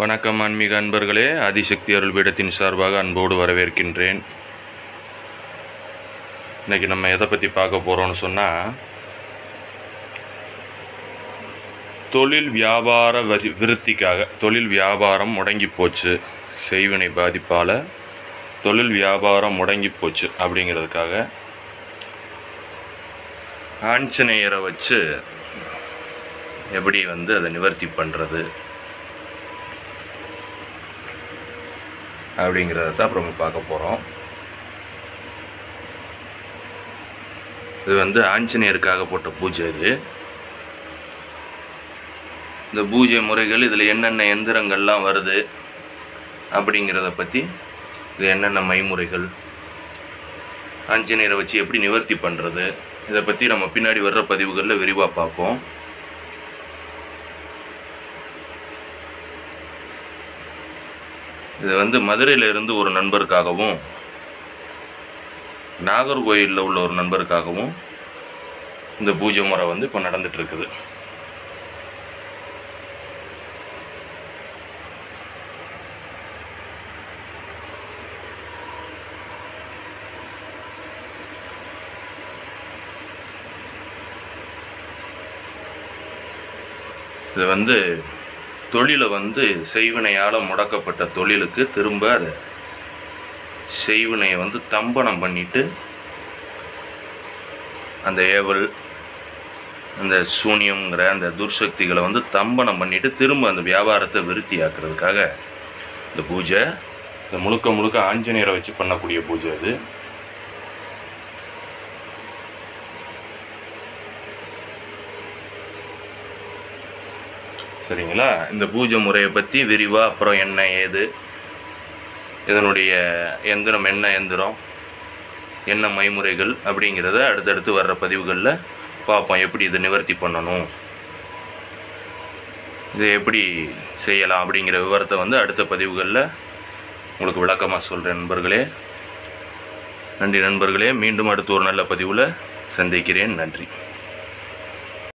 வணக்கம் ஆன்மீக அன்பர்களே. ஆதிசக்தி அருள் பீடத்தின் சார்பாக அன்போடு வரவேற்கின்றேன். இன்னைக்கு நம்ம எதை பற்றி பார்க்க போகிறோம்னு சொன்னால் தொழில் வியாபார வரி விருத்திக்காக தொழில் வியாபாரம் முடங்கி போச்சு. செய்வினை பாதிப்பால் தொழில் வியாபாரம் முடங்கி போச்சு அப்படிங்கிறதுக்காக ஆஞ்சநேயரை வச்சு எப்படி வந்து அதை நிவர்த்தி பண்ணுறது அப்படிங்கிறத தான் அப்புறம் பார்க்க போகிறோம் இது வந்து ஆஞ்சநேயருக்காக போட்ட பூஜை இது. இந்த பூஜை முறைகள் இதில் என்னென்ன எந்திரங்கள்லாம் வருது அப்படிங்கிறத பற்றி இது என்னென்ன மைமுறைகள் ஆஞ்சநேயரை வச்சு எப்படி நிவர்த்தி பண்ணுறது இதை பற்றி நம்ம பின்னாடி வர்ற பதிவுகளில் விரிவாக பார்ப்போம். இது வந்து மதுரையிலிருந்து ஒரு நண்பருக்காகவும் நாகர்கோயிலில் உள்ள ஒரு நண்பருக்காகவும் இந்த பூஜை முறை வந்து இப்போ நடந்துட்டு இருக்குது இது வந்து தொழிலை வந்து செய்வினையால் முடக்கப்பட்ட தொழிலுக்கு திரும்ப அதை செய்வினையை வந்து தம்பனம் பண்ணிட்டு அந்த ஏவல் அந்த சூனியங்கிற அந்த துர்சக்திகளை வந்து தம்பனம் பண்ணிவிட்டு திரும்ப அந்த வியாபாரத்தை விருத்தி ஆக்குறதுக்காக இந்த பூஜை இந்த முழுக்க முழுக்க ஆஞ்சநேயரை வச்சு பண்ணக்கூடிய பூஜை அது. சரிங்களா? இந்த பூஜை முறையை பற்றி விரிவாக அப்புறம் என்ன ஏது இதனுடைய எந்திரம் என்ன எந்திரம் என்ன மைமுறைகள் அப்படிங்கிறத அடுத்தடுத்து வர்ற பதிவுகளில் பார்ப்போம். எப்படி இதை நிவர்த்தி பண்ணணும்? இதை எப்படி செய்யலாம் அப்படிங்கிற விவரத்தை வந்து அடுத்த பதிவுகளில் உங்களுக்கு விளக்கமாக சொல்கிறேன் நண்பர்களே. நன்றி நண்பர்களே. மீண்டும் அடுத்து ஒரு நல்ல பதிவில் சந்திக்கிறேன். நன்றி.